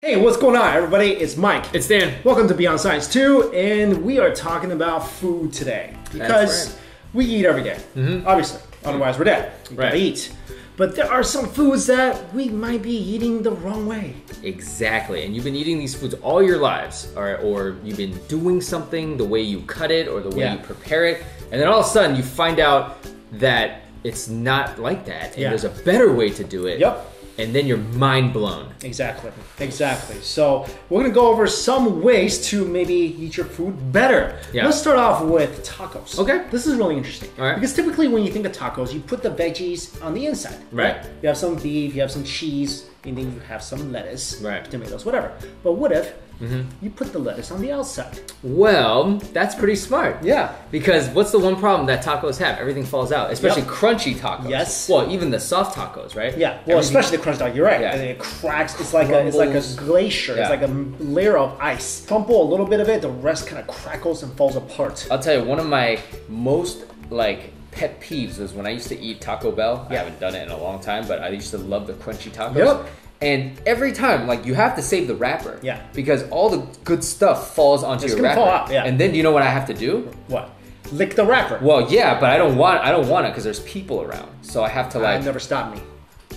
Hey, what's going on, everybody? It's Mike. It's Dan. Welcome to Beyond Science 2, and we are talking about food today because right. we eat every day, mm-hmm. obviously. Otherwise, we're dead. We gotta Right. eat. But there are some foods that we might be eating the wrong way. Exactly. And you've been eating these foods all your lives, or, or you've been doing something the way you cut it or the way Yeah. you prepare it, and then all of a sudden you find out that it's not like that, and Yeah. there's a better way to do it. Yep. And then you're mind blown. Exactly. Exactly. So we're gonna go over some ways to maybe eat your food better. Yeah. Let's start off with tacos. Okay. This is really interesting. All right. Because typically when you think of tacos, you put the veggies on the inside. Right. You have some beef, you have some cheese, and then you have some lettuce, Right. Tomatoes, whatever. But what if Mm-hmm. you put the lettuce on the outside? Well, that's pretty smart. Yeah. Because what's the one problem that tacos have? Everything falls out, especially Yep. crunchy tacos. Yes. Well, even the soft tacos, right? Yeah, well, Everything- especially the crunchy dog. You're right. Yeah. And it cracks. It's like a, it's like a Crumbles. glacier. It's like a layer of ice. Crumple a little bit of it. The rest kind of crackles and falls apart. I'll tell you, one of my most like pet peeves was when I used to eat Taco Bell. I haven't done it in a long time, but I used to love the crunchy tacos. Yep. And every time, like you have to save the wrapper. Yeah. Because all the good stuff falls onto It's your wrapper. fall out, yeah. And then do you know what I have to do? What? Lick the wrapper. Well, yeah, but I don't want I don't want it because there's people around. So I have to like never stop me.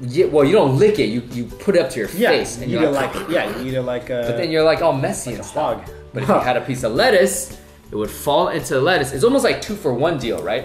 yeah, well you don't lick it, you you put it up to your Yeah, face and you you're eat it like, like yeah, you eat it like a. but then you're like all messy like and stuff. But if you had a piece of lettuce, it would fall into the lettuce. It's almost like two for one deal, right?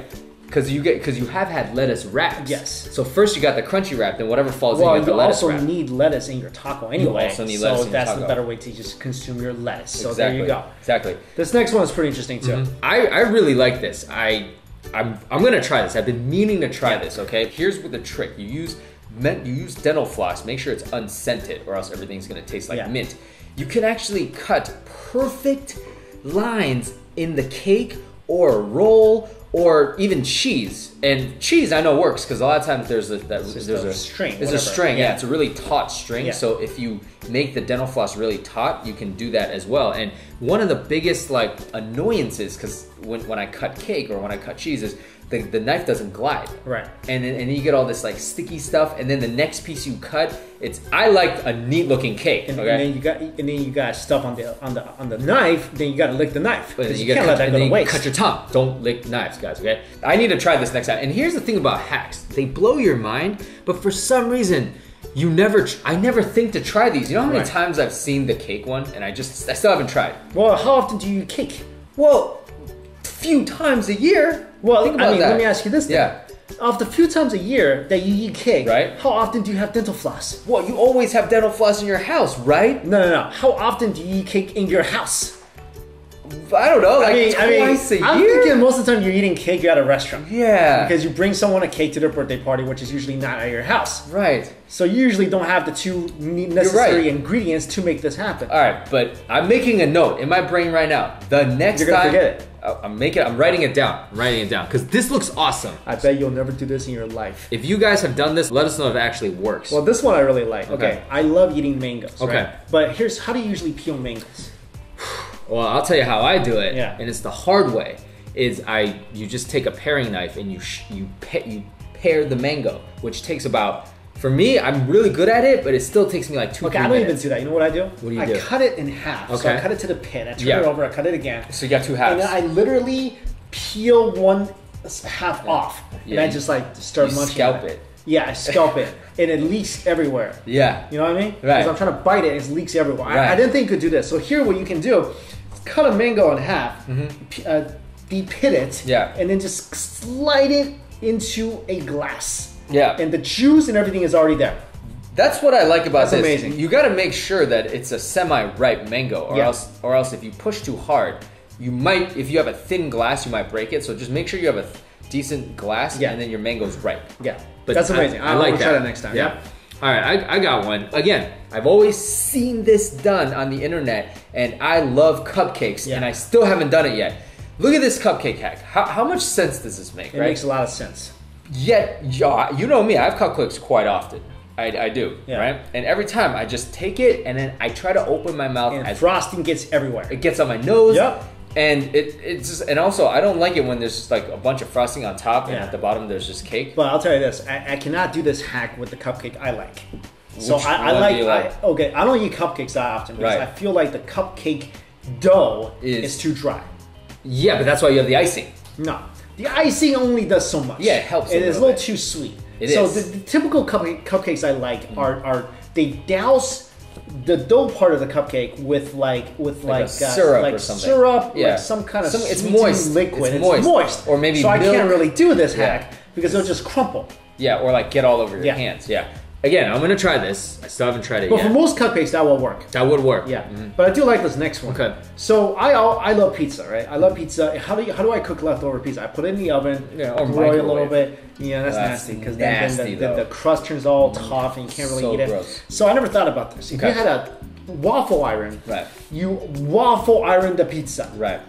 Because you get because you have had lettuce wraps. Yes. So first you got the crunchy wrap, then whatever falls well, in, you got you the lettuce also wrap. need lettuce in your taco anyway. You also need so lettuce in your that's the better way to just consume your lettuce. So exactly. there you go. Exactly. This next one is pretty interesting too. Mm-hmm. I, I really like this. I I'm I'm gonna try this. I've been meaning to try this. Okay. Here's with the trick. You use men- you use dental floss. Make sure it's unscented, or else everything's gonna taste like Yeah. mint. You can actually cut perfect lines in the cake or roll or even cheese. And cheese I know works because a lot of times there's a that, there's a string, There's a string. Yeah. Yeah. it's a really taut string. Yeah. So if you make the dental floss really taut, you can do that as well. And one of the biggest like annoyances, because when, when I cut cake or when I cut cheese, is the, the knife doesn't glide. Right. And then and you get all this like sticky stuff, and then the next piece you cut, it's I like a neat looking cake. And, okay. and then you got and then you got stuff on the on the on the knife. Then you got to lick the knife. But then you, you, can't cut, let that go to waste. cut your tongue. Don't lick knives, guys. Okay. I need to try this next time. And here's the thing about hacks: they blow your mind, but for some reason. You never, tr- I never think to try these. You know how many Right. times I've seen the cake one, and I just, I still haven't tried. Well, how often do you cake? Well, few times a year. Well, Think I mean, that. let me ask you this. Yeah. Of the few times a year that you eat cake, Right. How often do you have dental floss? Well, you always have dental floss in your house, right? No, no, no. How often do you eat cake in your house? I don't know, like I mean, twice I mean, a I'm year. thinking most of the time you're eating cake at a restaurant. yeah. Because you bring someone a cake to their birthday party, which is usually not at your house. right. So you usually don't have the two necessary right. ingredients to make this happen. All right, but I'm making a note in my brain right now. The next You're gonna time, forget it. I- I'm making, I'm writing it down. I'm writing it down because this looks awesome. I bet you'll never do this in your life. If you guys have done this, let us know if it actually works. Well, this one I really like. Okay, Okay. I love eating mangoes. Okay. right? But here's how do you usually peel mangoes? Well, I'll tell you how I do it. Yeah. And it's the hard way. Is I you just take a paring knife and you sh- you you pare the mango, which takes about for me I'm really good at it, but it still takes me like two. Okay, I don't even minutes. do that. You know what I do? What do you I do? cut it in half. Okay. So I cut it to the pit. I turn Yeah. it over. I cut it again. So you got two halves. And then I literally peel one half off, Yeah, and I just like start you munching. scalp on it. Yeah, I scalp it, and it leaks everywhere. yeah. You know what I mean? Right. Because I'm trying to bite it, and it leaks everywhere. I, Right. I didn't think you could do this. So here, what you can do: cut a mango in half, p- uh, de-pit it, Mm-hmm. Yeah. and then just slide it into a glass. Yeah. And the juice and everything is already there. That's what I like about That's this. amazing. You got to make sure that it's a semi-ripe mango, or Yeah. else, or else if you push too hard, you might. If you have a thin glass, you might break it. So just make sure you have a th- decent glass, Yeah. and then your mango's ripe. Yeah, But that's amazing. I, I, like will that. try that next time. Yeah. All right, I, I got one. Again, I've always seen this done on the internet, and I love cupcakes, Yeah. and I still haven't done it yet. Look at this cupcake hack. How, how much sense does this make? It right? makes a lot of sense. Yet, you know me, I have cupcakes quite often. I, I do, Yeah. right? And every time I just take it and then I try to open my mouth And as frosting gets everywhere. it gets on my nose. Yep. And it it's just and also I don't like it when there's just like a bunch of frosting on top and Yeah. at the bottom there's just cake. But I'll tell you this: I, I cannot do this hack with the cupcake I like. So Which I, I one like, like? I, okay. I don't eat cupcakes that often because Right. I feel like the cupcake dough Is- is, too dry. Yeah, but that's why you have the icing. No, the icing only does so much. Yeah, it helps a It is a little bit. too sweet. It so is. The, the typical cupcake, cupcakes I like are are they douse the dough part of the cupcake with like with Like like, a syrup like or something. syrup, Yeah. like some kind of Some- it's moist. liquid. It's moist. Or maybe so I can't really do this Yeah. hack because it'll just crumple. Yeah, or like get all over your Yeah. hands. Yeah. Again, I'm gonna try this. I still haven't tried it yet. But yet. for most cupcakes, that will work. that would work. Yeah, mm-hmm. but I do like this next one. Okay. So I al- I love pizza, right? I love pizza. How do you, how do I cook leftover pizza? I put it in the oven, Yeah, or broil it a little microwave. bit. Yeah, that's, That's nasty because then, then, nasty, the, though. the crust turns all mm, tough and you can't really So eat it. gross. So I never thought about this. If Okay. you had a waffle iron, Right. you waffle iron the pizza. Right.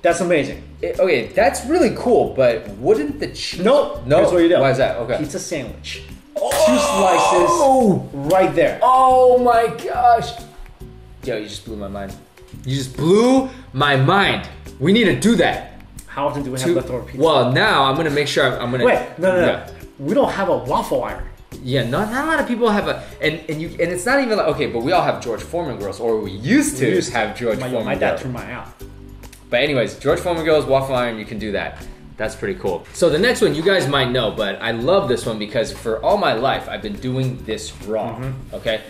That's amazing. It- okay, that's really cool, but wouldn't the cheese? Nope. No. Here's what you do. Why is that? Okay. Pizza sandwich. Oh! Two slices right there. Oh my gosh. Yo, you just blew my mind. You just blew my mind. We need to do that. How often do we have Two- leftover pizza? Well, now I'm gonna make sure I'm, I'm gonna. Wait, no, no, no. We don't have a waffle iron. Yeah, not, not a lot of people have a and and you and it's not even like okay, but we all have George Foreman grills, or we used to used to. have George My, Foreman my dad threw mine out. But anyways, George Foreman grills, waffle iron, you can do that. That's pretty cool. So the next one you guys might know, but I love this one because for all my life I've been doing this wrong. Mm-hmm. Okay,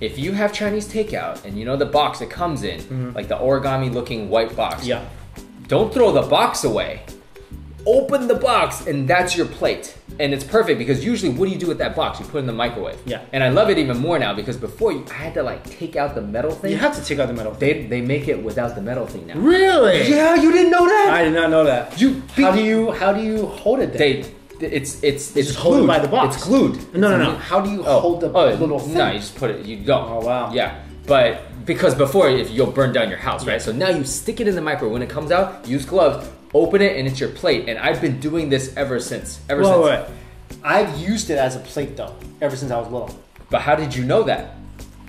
if you have Chinese takeout and you know the box it comes in, Mm-hmm. like the origami looking white box, Yeah. don't throw the box away. Open the box and that's your plate. And it's perfect because usually what do you do with that box? You put it in the microwave. Yeah. And I love it even more now because before you, I had to like take out the metal thing. You have to take out the metal. they they make it without the metal thing now. Really? Yeah, you didn't know that? I did not know that. You- how do you how do you hold it? Then? They it's it's it's just hold it by the box. It's glued. no, no, It's no. glued. How do you Oh, hold the oh, little thing? No, you just put it. You go. Oh, wow. Yeah, but because before if you'll burn down your house, right? So now you stick it in the microwave. When it comes out, use gloves. Open it and it's your plate. And I've been doing this ever since. Ever Wait, since. wait, wait. I've used it as a plate though, ever since I was little. But how did you know that?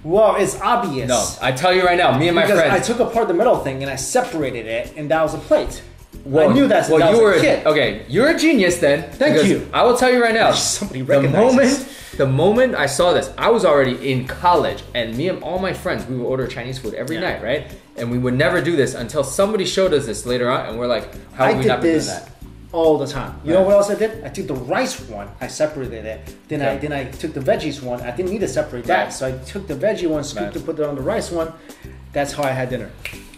Well, it's obvious. No, I tell you right now. Me and my because I took apart the metal thing and I separated it, and that was a plate. Well, I knew that since well, you a were kid. okay. You're a genius then. Thank you. I will tell you right now. Somebody the moment, the moment I saw this, I was already in college, and me and all my friends, we would order Chinese food every Yeah. night, right? And we would never do this until somebody showed us this later on, and we're like, how I have we not been doing that? all the time. You Right. know what else I did? I took the rice one, I separated it. Then I then I took the veggies one. I didn't need to separate Right. that, so I took the veggie one, scooped Right. it, put it on the rice one. That's how I had dinner.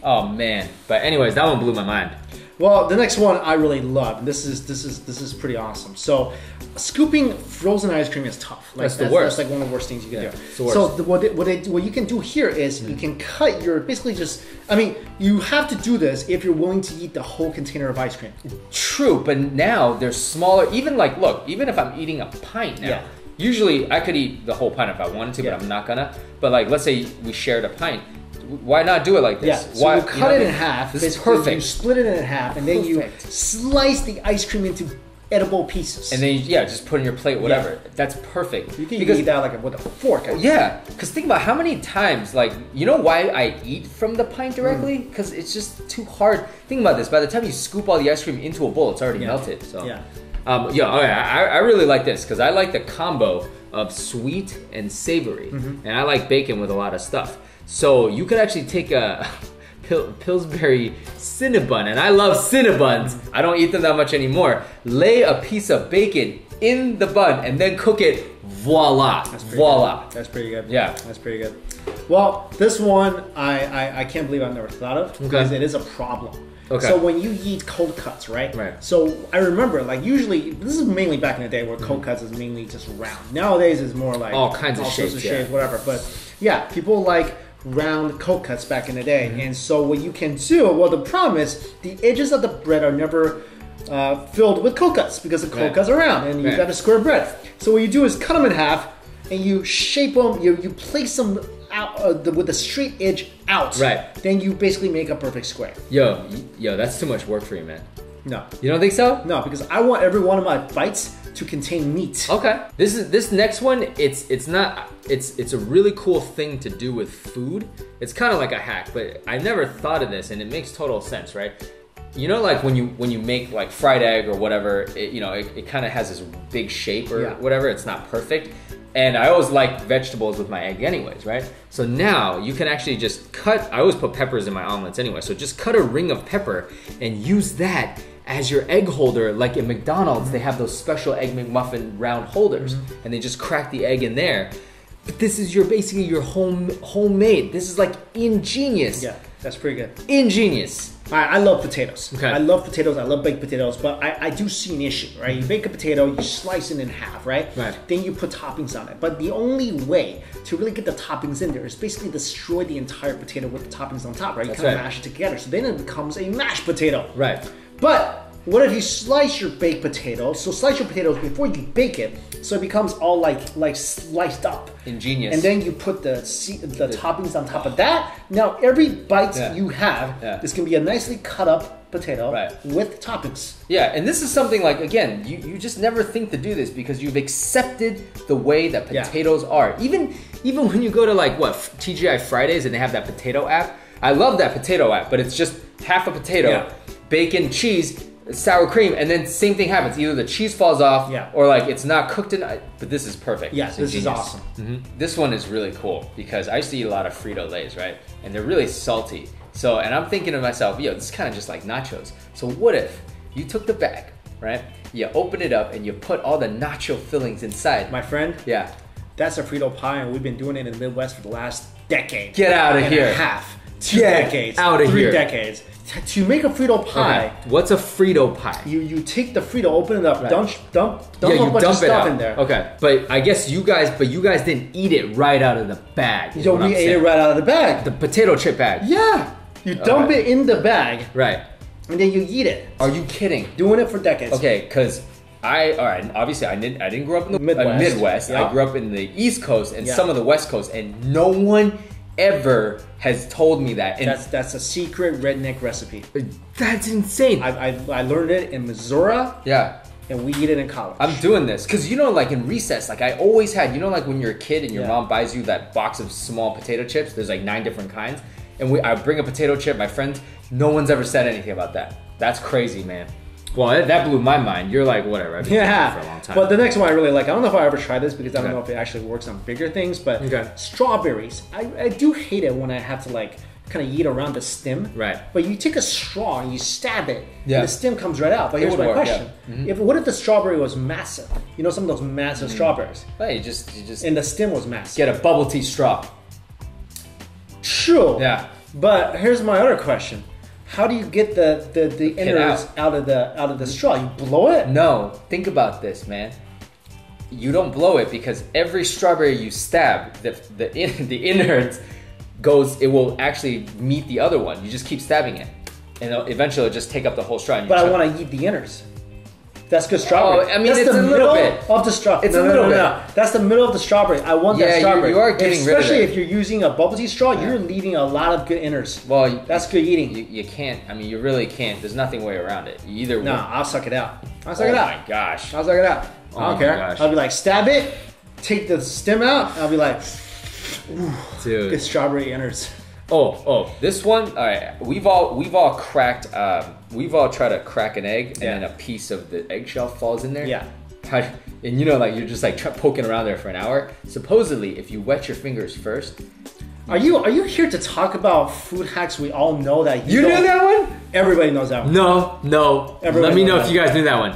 Oh man! But anyways, that one blew my mind. Well, the next one I really love. This is this is this is pretty awesome. So, scooping frozen ice cream is tough. Like, That's the worst. That's like one of the worst things you can Yeah, do. it's the worst. So the, what it, what it, what you can do here is you mm. can cut your basically just. I mean, you have to do this if you're willing to eat the whole container of ice cream. True, but now they're smaller. Even like, look, even if I'm eating a pint now, Yeah. usually I could eat the whole pint if I wanted to, Yeah. but I'm not gonna. But like, let's say we shared a pint. Why not do it like Yeah. this? So Why you cut know, it in half. This is perfect. You split it in half, and then Perfect. you slice the ice cream into edible pieces. and then you, yeah, just put in your plate, whatever. That's perfect. you can because eat that like with a fork. I yeah, because think about how many times, like, you know why I eat from the pint directly? Mm. Because it's just too hard. Think about this. By the time you scoop all the ice cream into a bowl, it's already Yeah. melted. So Yeah. um, yeah, okay, I, I really like this because I like the combo of sweet and savory, Mm-hmm. and I like bacon with a lot of stuff. So you could actually take a Pil- Pillsbury Cinnabon, and I love Cinnabuns. Mm-hmm. I don't eat them that much anymore. Lay a piece of bacon in the bun and then cook it. Voila! Pretty Voila! good. That's pretty good. Yeah. That's pretty good. Well, this one I, I, I can't believe I've never thought of because it is a problem. Okay. So when you eat cold cuts, right? Right. So I remember, like, usually this is mainly back in the day where cold cuts is mainly just round. Nowadays it's more like Mm-hmm. All kinds of all sorts shapes, of yeah. shapes, whatever. But yeah, people like round cold cuts back in the day, Mm-hmm. and so what you can do, well, the problem is the edges of the bread are never uh, filled with cold cuts because the cold Right. cuts are round, and you Right. got a square bread. So what you do is cut them in half, and you shape them. You you place them out uh, the, with the straight edge out. Right. Then you basically make a perfect square. Yo, yo, that's too much work for you, man. No, You don't think so? no, because I want every one of my bites to contain meat. Okay. This is this next one. It's it's not. It's it's a really cool thing to do with food. It's kind of like a hack, but I never thought of this, and it makes total sense, right? You know, like when you when you make like fried egg or whatever, it, you know, it, it kind of has this big shape or Yeah. whatever. It's not perfect. And I always like vegetables with my egg, anyways, right? So now you can actually just cut. I always put peppers in my omelets anyway. So just cut a ring of pepper and use that as your egg holder. Like in McDonald's, they have those special egg McMuffin round holders, mm-hmm. and they just crack the egg in there. But this is your basically your home homemade. This is like ingenious. Yeah, that's pretty good. Ingenious. I, I love potatoes. Okay. I love potatoes. I love baked potatoes, but I, I do see an issue, right? You bake a potato, you slice it in half, right? Right. Then you put toppings on it. But the only way to really get the toppings in there is basically destroy the entire potato with the toppings on top, right? You That's kind of right. mash it together. So then it becomes a mashed potato. Right. But what if you slice your baked potato? So slice your potatoes before you bake it, so it becomes all like like sliced up. Ingenious. And then you put the se- the toppings on top of that. Now every bite Yeah. you have Yeah. is gonna be a nicely cut up potato Right. with toppings. Yeah, and this is something like again, you, you just never think to do this because you've accepted the way that Yeah. potatoes are. Even even when you go to like what TGI Fridays and they have that potato app. I love that potato app, but it's just half a potato, Yeah. Bacon, cheese, sour cream, and then same thing happens. Either the cheese falls off, Yeah. or like it's not cooked enough. But this is perfect. Yeah, It's this is awesome. hmm This one is really cool because I used to eat a lot of Frito Lay's, right? And they're really salty. So, and I'm thinking to myself, yo, this is kind of just like nachos. So, what if you took the bag, right? You open it up and you put all the nacho fillings inside. My friend, yeah. that's a Frito pie, and we've been doing it in the Midwest for the last decade. Get outta and here. Half. Two Get decades. outta three here. decades. To make a Frito pie, Okay. What's a Frito pie? you you take the Frito, open it up, Right. dump dump dump yeah, a bunch dump of it stuff out. in there. Okay, but I guess you guys, but you guys didn't eat it right out of the bag. what we I'm ate saying. it right out of the bag. The potato chip bag. yeah. You dump Alright. it in the bag, Right. and then you eat it. Are you kidding? Doing it for decades. Okay, because I all right. Obviously, I didn't. I didn't grow up in the Midwest. uh, Midwest. Yeah. I grew up in the East Coast and Yeah. some of the West Coast, and no one ever has told me that. And That's that's a secret redneck recipe. that's insane. I, I, I learned it in Missouri, yeah. and we eat it in college. I'm doing this because you know, like in recess, like I always had, you know, like when you're a kid and your Yeah. mom buys you that box of small potato chips. There's like nine different kinds, and we I bring a potato chip. My friends, no one's ever said anything about that. That's crazy, man. Well, that, that blew my mind. You're like, whatever. I've been yeah, for a long time. but the next one I really like. I don't know if I ever tried this because I don't Okay. know if it actually works on bigger things. But Okay. strawberries, I, I do hate it when I have to like kind of eat around the stem. Right. But you take a straw and you stab it, Yeah. and the stem comes right out. But It here's my work, yeah. question: mm-hmm. If what if the strawberry was massive? You know, some of those massive mm-hmm. strawberries, Hey, you just you just and the stem was massive. get a bubble tea straw. True. Yeah. But here's my other question: How do you get the the, the innards out. out. of the out of the straw? You blow it. No, think about this, man. You don't blow it because every strawberry you stab, the the in, the innards goes. It will actually meet the other one. You just keep stabbing it, and eventually it'll just take up the whole straw. But I want to eat the innards. That's good strawberry. Oh, I mean, That's it's the a little middle bit. of the strawberry. It's no, a little no, bit. no, no. That's the middle of the strawberry. I want Yeah, that you- strawberry. you are getting rid of Especially it. if you're using a bubble tea straw, you're leaving a lot of good innards. Well, you- That's good eating. You, you can't. I mean, you really can't. There's nothing way around it. You either. no, I'll suck it out. Oh I'll suck Oh it my out. gosh. I'll suck it out. Oh I don't care. Gosh. I'll be like, stab it, take the stem out. I'll be like, Dude. good strawberry innards. Oh, oh, this one. All right, we've all we've all cracked. Um, we've all tried to crack an egg, and Yeah. then a piece of the eggshell falls in there. Yeah. How, and you know, like you're just like poking around there for an hour. Supposedly, if you wet your fingers first, Are you are you here to talk about food hacks we all know that you don't- knew that one? Everybody knows that one. No, no. Everyone Let me know if you guys knew that one.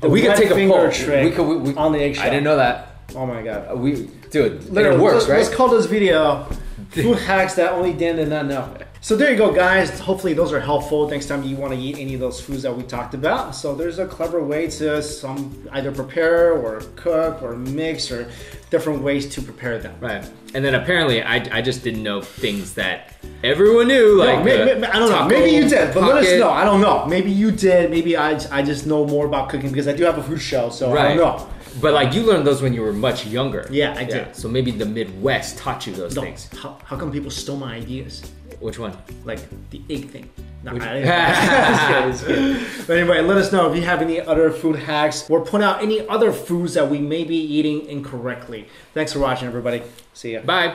The we could take a finger poll. trick we could. We, we, on the eggshell. I didn't know that. Oh my god. We, dude, and Literally, it works, let's, right? let's call this video food hacks that only Dan did not know. So there you go, guys. Hopefully those are helpful next time you want to eat any of those foods that we talked about. So there's a clever way to some either prepare or cook or mix or different ways to prepare them. Right. And then apparently, I, I just didn't know things that everyone knew. Like, no, uh, I don't know. Maybe you did, but let us know. I don't know. Maybe you did. Maybe I, I just know more about cooking because I do have a food show. So I don't know. But like you learned those when you were much younger. Yeah, I did. So maybe the Midwest taught you those No, things. how, how come people stole my ideas? Which one? like the egg thing. No, Which- I didn't- It's good, it's good. But anyway, let us know if you have any other food hacks or point out any other foods that we may be eating incorrectly. Thanks for watching, everybody. See ya. Bye.